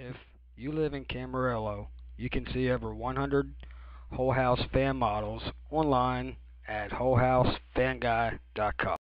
If you live in Camarillo, you can see over 100 Whole House fan models online at WholeHouseFanGuy.com.